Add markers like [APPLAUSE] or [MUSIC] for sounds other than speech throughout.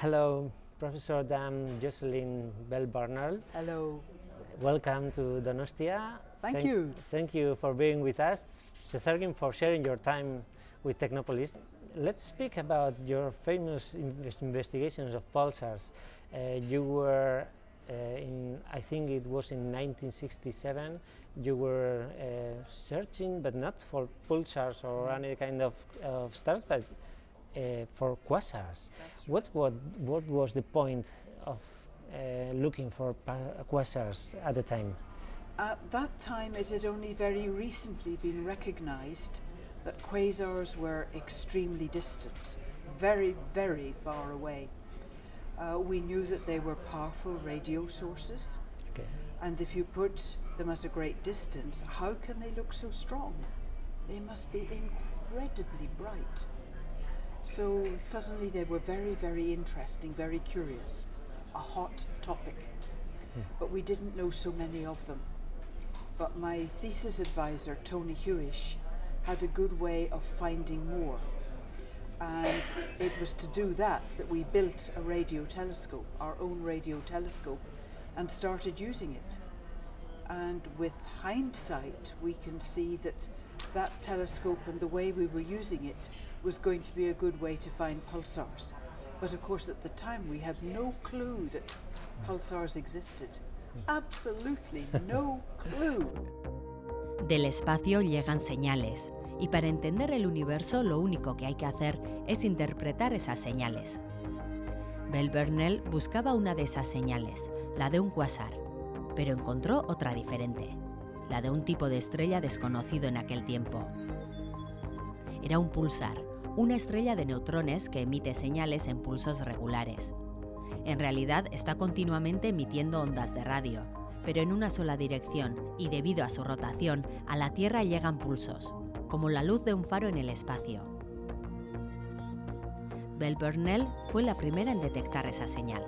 Hello, Professor Dame Jocelyn Bell Burnell. Hello. Welcome to Donostia. Thank you. Thank you for being with us. Thank you for sharing your time with Teknopolis. Let's speak about your famous invest- investigations of pulsars. Uh, you were uh, in, I think it was in 1967, you were uh, searching, but not for pulsars or any kind of, of stars, but for quasars. What, what, what was the point of uh, looking for quasars at the time? At that time, it had only very recently been recognized that quasars were extremely distant, very, very far away. Uh, we knew that they were powerful radio sources, Okay. and if you put them at a great distance, how can they look so strong? They must be incredibly bright. So suddenly they were very, very interesting, very curious, a hot topic. Hmm. But we didn't know so many of them. But my thesis advisor, Tony Hewish, had a good way of finding more. And it was to do that that we built a radio telescope, our own radio telescope, and started using it. And with hindsight, we can see that that telescope and the way we were using it was going to be a good way to find pulsars. But of course, at the time, we had no clue that pulsars existed. Absolutely no [LAUGHS] clue. Del espacio llegan señales, y para entender el universo lo único que hay que hacer es interpretar esas señales. Bell Burnell buscaba una de esas señales, la de un cuásar, pero encontró otra diferente, la de un tipo de estrella desconocido en aquel tiempo. Era un pulsar, una estrella de neutrones que emite señales en pulsos regulares. En realidad está continuamente emitiendo ondas de radio, pero en una sola dirección y debido a su rotación a la Tierra llegan pulsos, como la luz de un faro en el espacio. Bell Burnell fue la primera en detectar esa señal.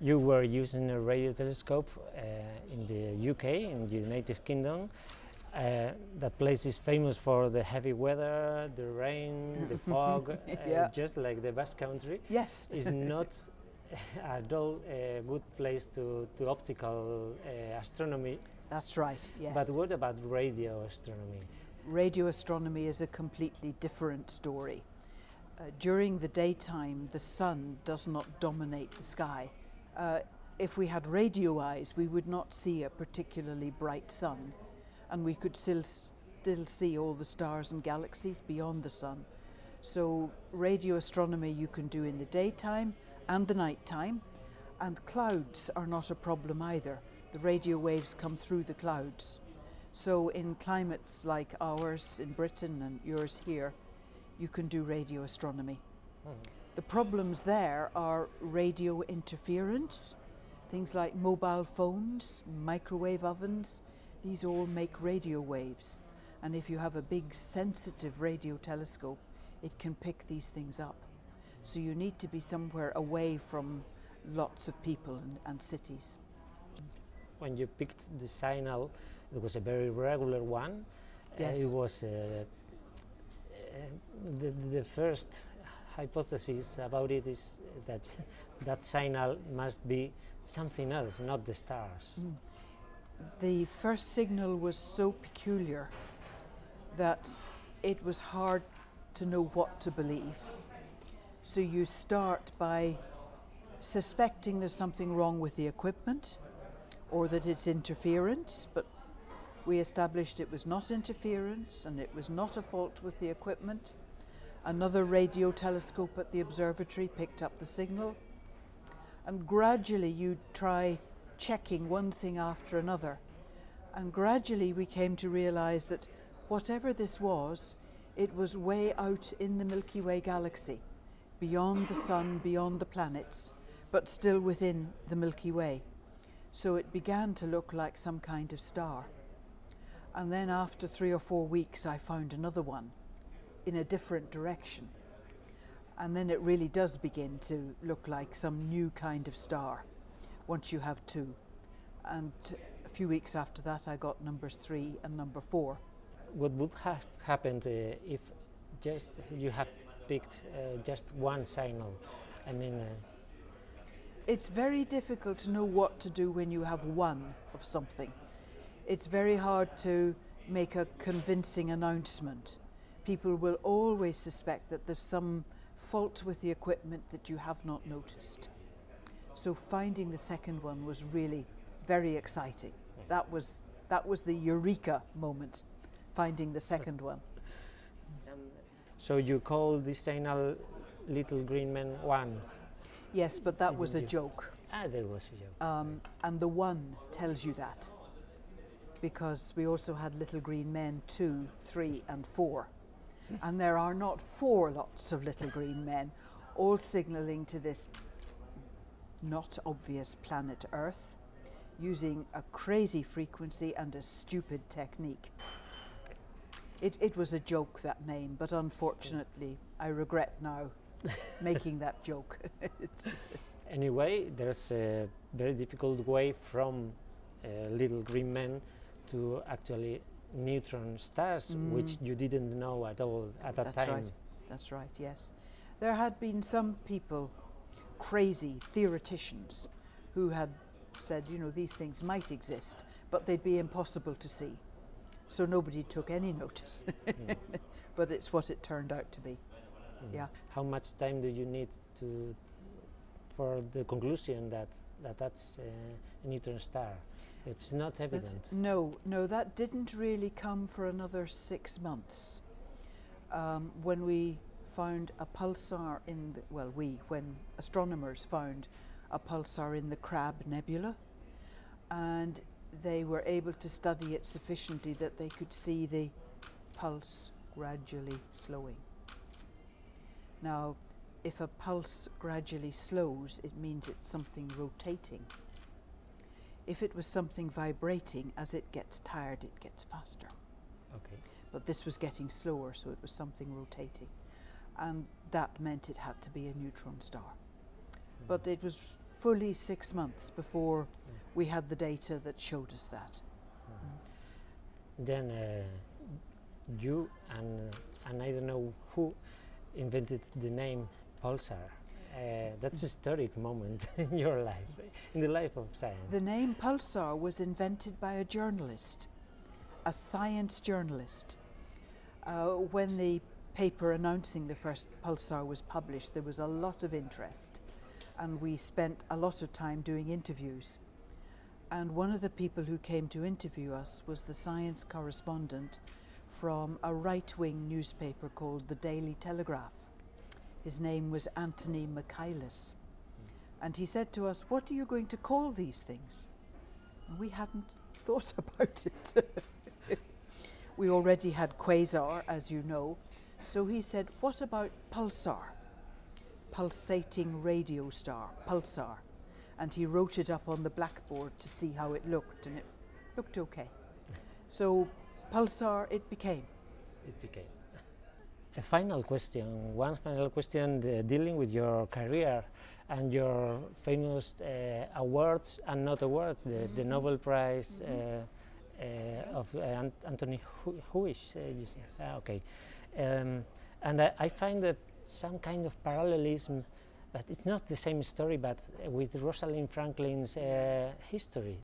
You were using a radio telescope uh, in the UK, in the United Kingdom. Uh, that place is famous for the heavy weather, the rain, the [LAUGHS] fog, uh, Yeah. just like the Basque Country. Yes. It's not at all a good place to, to optical uh, astronomy. That's right, yes. But what about radio astronomy? radio astronomy is a completely different story. Uh, during the daytime, the sun does not dominate the sky. Uh, if we had radio eyes, we would not see a particularly bright sun, and we could still, still see all the stars and galaxies beyond the sun. So, radio astronomy you can do in the daytime and the nighttime, and clouds are not a problem either. The radio waves come through the clouds. So, in climates like ours in Britain and yours here, you can do radio astronomy. The problems there are radio interference, things like mobile phones, microwave ovens, these all make radio waves. And if you have a big sensitive radio telescope, it can pick these things up. So you need to be somewhere away from lots of people and, and cities. When you picked the signal, it was a very regular one. Uh, Yes. it was uh, uh, the, the first hypothesis about it is that [LAUGHS] that signal must be something else, not the stars. Hmm. The first signal was so peculiar that it was hard to know what to believe. So you start by suspecting there's something wrong with the equipment or that it's interference, but we established it was not interference and it was not a fault with the equipment. Another radio telescope at the observatory picked up the signal, and gradually you try checking one thing after another. And gradually we came to realize that whatever this was, it was way out in the Milky Way galaxy, beyond the sun, beyond the planets, but still within the Milky Way. So it began to look like some kind of star. And then after three or four weeks, I found another one in a different direction. And then it really does begin to look like some new kind of star once you have two. And a few weeks after that, I got numbers three and number four. what would have happened uh, if just you have picked uh, just one signal? I mean, uh, It's very difficult to know what to do when you have one of something. It's very hard to make a convincing announcement. People will always suspect that there's some fault with the equipment that you have not noticed. So finding the second one was really very exciting. That was that was the eureka moment, finding the second [LAUGHS] one. so you call this signal Little Green Man 1? Yes, but that was a joke. Ah, there was a joke. Um, and the one tells you that because we also had Little Green Men two, three, and four. And there are not four lots of Little Green Men, all signalling to this not obvious planet Earth using a crazy frequency and a stupid technique. It, it was a joke, that name, but unfortunately, I regret now [LAUGHS] making that joke. [LAUGHS] Anyway, there's a very difficult way from uh, Little Green Men to actually neutron stars, which you didn't know at all at that Mm. That's time. right. That's right, yes. There had been some people, crazy theoreticians, who had said, you know, these things might exist, but they'd be impossible to see. So nobody took any [LAUGHS] notice. but it's what it turned out to be. Mm. Yeah. How much time do you need to for the conclusion that, that that's uh, a neutron star? It's not That- evident. no, no, that didn't really come for another six months. Um, when we found a pulsar in the, well, we, when astronomers found a pulsar in the Crab Nebula, and they were able to study it sufficiently that they could see the pulse gradually slowing. Now, if a pulse gradually slows, it means it's something rotating. If it was something vibrating, as it gets tired, it gets faster. Okay. But this was getting slower, so it was something rotating. And that meant it had to be a neutron star. But mm. it was fully six months before mm. we had the data that showed us that. Mm. Then uh, you and and I don't know who invented the name pulsar. Uh, that's a historic moment [LAUGHS] in your life, in the life of science. The name pulsar was invented by a journalist, a science journalist. Uh, when the paper announcing the first pulsar was published, there was a lot of interest, and we spent a lot of time doing interviews. And one of the people who came to interview us was the science correspondent from a right wing newspaper called the Daily Telegraph. His name was Anthony Michaelis. And he said to us, What are you going to call these things? And we hadn't [LAUGHS] thought about it. [LAUGHS] we already had quasar, as you know. So he said, What about pulsar? Pulsating radio star, pulsar. And he wrote it up on the blackboard to see how it looked, and it looked okay. So pulsar it became. it became. A final question, one final question uh, dealing with your career and your famous uh, awards and not awards, the, the Nobel Prize uh, uh, of uh, Ant- Anthony Hu- Hewish, uh, you said. Ah, okay. Um, and I, I find that some kind of parallelism, but it's not the same story, but uh, with Rosalind Franklin's uh, history.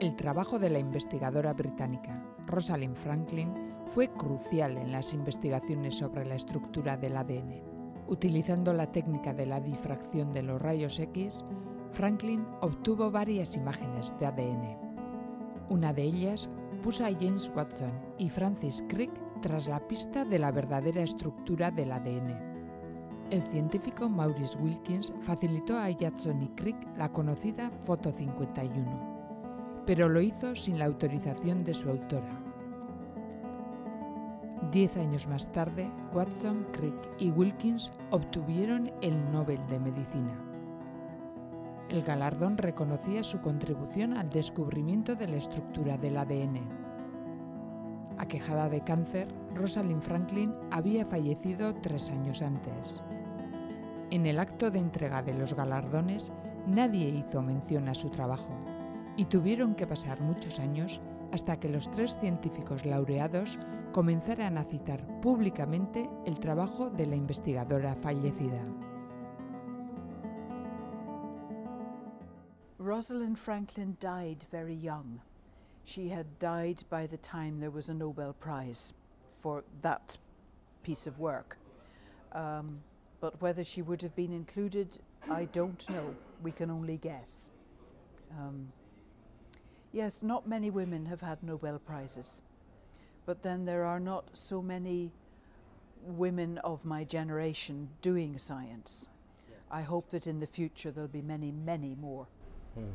El trabajo de la investigadora británica Rosalind Franklin fue crucial en las investigaciones sobre la estructura del ADN. Utilizando la técnica de la difracción de los rayos X, Franklin obtuvo varias imágenes de ADN. Una de ellas puso a James Watson y Francis Crick tras la pista de la verdadera estructura del ADN. El científico Maurice Wilkins facilitó a Watson y Crick la conocida Foto 51, pero lo hizo sin la autorización de su autora. Diez años más tarde, Watson, Crick y Wilkins obtuvieron el Nobel de Medicina. El galardón reconocía su contribución al descubrimiento de la estructura del ADN. Aquejada de cáncer, Rosalind Franklin había fallecido tres años antes. En el acto de entrega de los galardones, nadie hizo mención a su trabajo y tuvieron que pasar muchos años hasta que los tres científicos laureados comenzaran a citar públicamente el trabajo de la investigadora fallecida. Rosalind Franklin died very young. She had died by the time there was a Nobel Prize for that piece of work. Um, but whether she would have been included, I don't know. We can only guess. Um, yes, not many women have had Nobel Prizes, but then there are not so many women of my generation doing science. I hope that in the future there'll be many, many more. Mm.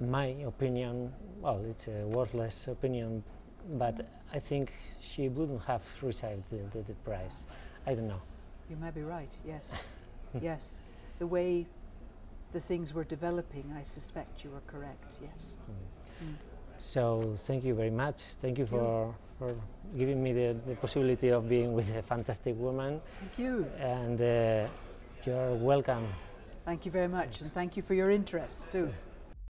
My opinion, well, it's a worthless opinion, but I think she wouldn't have received the, the, the prize. I don't know. You may be right, yes. [LAUGHS] yes. The way the things were developing, I suspect you were correct, yes. Mm. Mm. So thank you very much. Thank you for, for giving me the, the possibility of being with a fantastic woman. Thank you. And uh, you're welcome. Thank you very much, and thank you for your interest too.